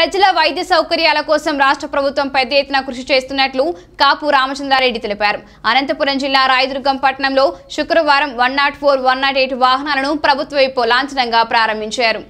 ప్రజల వైద్య సౌకర్యాల కోసం రాష్ట్ర ప్రభుత్వం పెద్ద ఎత్తున కృషి చేస్తున్నట్లు కాపు రామచంద్రారెడ్డి తెలిపారు. అనంతపురం జిల్లా రాయదుర్గం పట్టణంలో శుక్రవారం one nought four one nought eight వాహనాలను ప్రభుత్వ వైపు లాంఛనంగా ప్రారంభించారు.